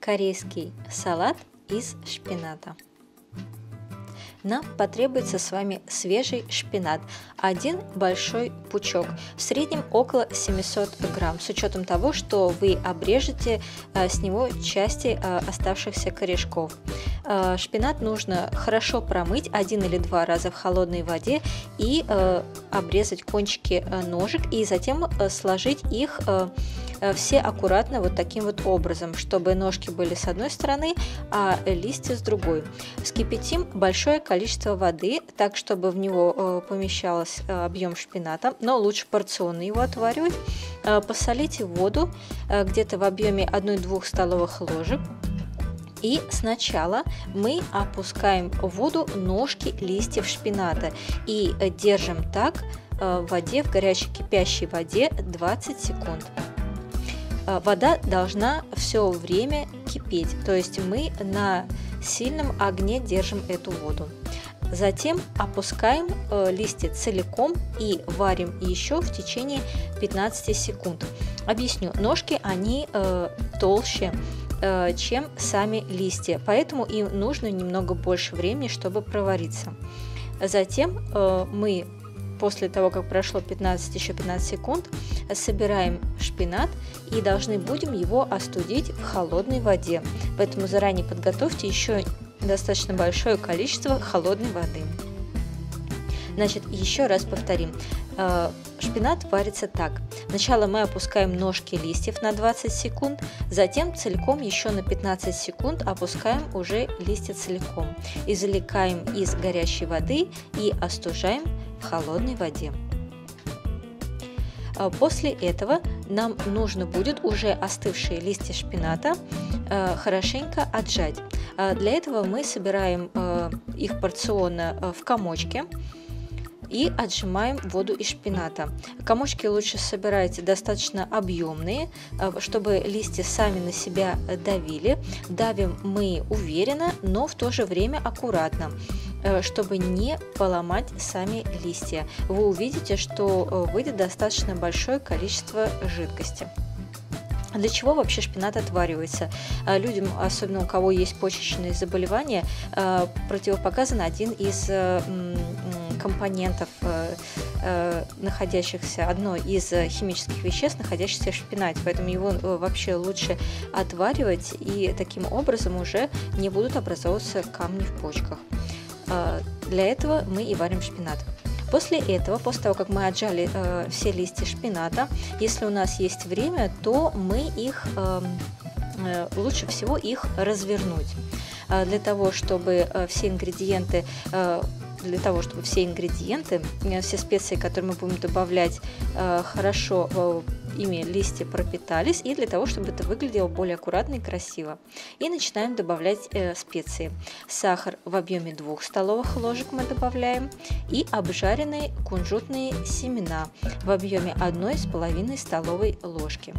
Корейский салат из шпината. Нам потребуется с вами свежий шпинат, один большой пучок, в среднем около 700 грамм, с учетом того, что вы обрежете э, с него части э, оставшихся корешков. Э, шпинат нужно хорошо промыть один или два раза в холодной воде и обрезать кончики ножек и затем сложить их Э, все аккуратно вот таким вот образом, чтобы ножки были с одной стороны, а листья с другой. Вскипятим большое количество воды, так чтобы в него э, помещалось э, объем шпината, но лучше порционно его отваривать. Посолите воду где-то в объеме 1-2 столовых ложек. И сначала мы опускаем в воду ножки листьев шпината и держим так в воде, в горячей кипящей воде 20 секунд. А, вода должна все время кипеть, то есть мы на сильном огне держим эту воду. Затем опускаем э, листья целиком и варим еще в течение 15 секунд. Объясню, ножки они э, толще, э, чем сами листья, поэтому им нужно немного больше времени, чтобы провариться. Затем мы после того, как прошло 15 еще 15 секунд, собираем шпинат и должны будем его остудить в холодной воде. Поэтому заранее подготовьте еще достаточно большое количество холодной воды. Значит, еще раз повторим. Э, шпинат варится так. Сначала мы опускаем ножки листьев на 20 секунд, затем целиком еще на 15 секунд опускаем уже листья целиком. Извлекаем из горячей воды и остужаем в холодной воде. А после этого нам нужно будет уже остывшие листья шпината э, хорошенько отжать. Для этого мы собираем э, их порционно э, в комочке и отжимаем воду из шпината. Комочки лучше собирайте достаточно объемные, чтобы листья сами на себя давили. Давим мы уверенно, но в то же время аккуратно. Э, чтобы не поломать сами листья. Вы увидите, что э, выйдет достаточно большое количество жидкости. Для чего вообще шпинат отваривается? Э, людям, особенно у кого есть почечные заболевания, противопоказан один из компонентов, находящихся, одно из химических веществ, находящихся в шпинате. Поэтому его вообще лучше отваривать, и таким образом уже не будут образовываться камни в почках. А, для этого мы и варим шпинат. После этого, после того, как мы отжали э, все листья шпината, если у нас есть время, то мы их эм, э, лучше всего их развернуть. А, для того, чтобы э, все ингредиенты для того, чтобы все ингредиенты, все специи, которые мы будем добавлять, хорошо ими листья пропитались и для того, чтобы это выглядело более аккуратно и красиво. И начинаем добавлять э, специи. Сахар в объеме 2 столовых ложек мы добавляем и обжаренные кунжутные семена в объеме 1,5 столовой ложки.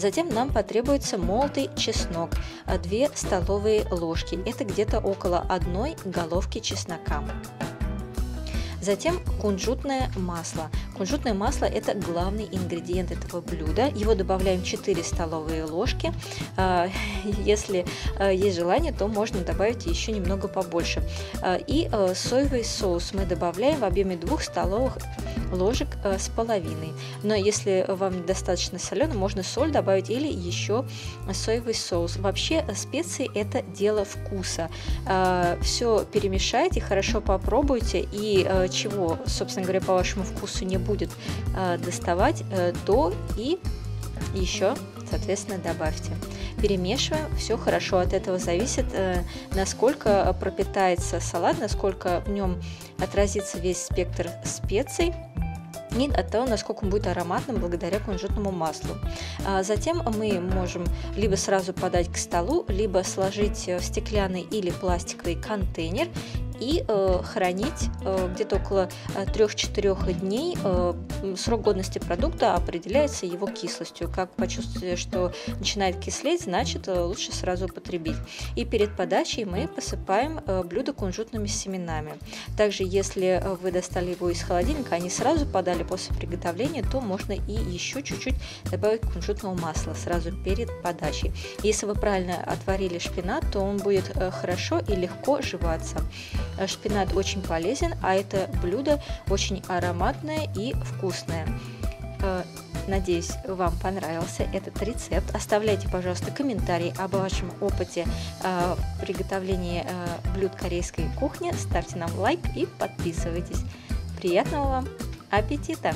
Затем нам потребуется молотый чеснок 2 столовые ложки. Это где-то около одной головки чеснока. Затем кунжутное масло. Кунжутное масло – это главный ингредиент этого блюда. Его добавляем 4 столовые ложки. А, если а, есть желание, то можно добавить еще немного побольше. А, и соевый соус мы добавляем в объеме 2 столовых ложек с половиной. Но если вам недостаточно солено, можно соль добавить или еще соевый соус. Вообще специи – это дело вкуса. Все перемешайте, хорошо попробуйте и чего, собственно говоря, по вашему вкусу не будет э, доставать, э, то и еще, соответственно, добавьте. Перемешиваем, все хорошо. От этого зависит, э, насколько пропитается салат, насколько в нем отразится весь спектр специй и от того, насколько он будет ароматным благодаря кунжутному маслу. А затем мы можем либо сразу подать к столу, либо сложить в стеклянный или пластиковый контейнер и э, хранить э, где-то около 3-4 дней. Срок годности продукта определяется его кислостью. Как почувствовали, что начинает кислеть, значит лучше сразу употребить. И перед подачей мы посыпаем блюдо кунжутными семенами. Также, если вы достали его из холодильника, они сразу подали после приготовления, то можно и еще чуть-чуть добавить кунжутного масла сразу перед подачей. Если вы правильно отварили шпинат, то он будет э, хорошо и легко жеваться. Э, шпинат очень полезен, а это блюдо очень ароматное и вкусное. Э, надеюсь, вам понравился этот рецепт. Оставляйте, пожалуйста, комментарии об вашем опыте э, приготовления блюд корейской кухни. Ставьте нам лайк и подписывайтесь. Приятного вам аппетита!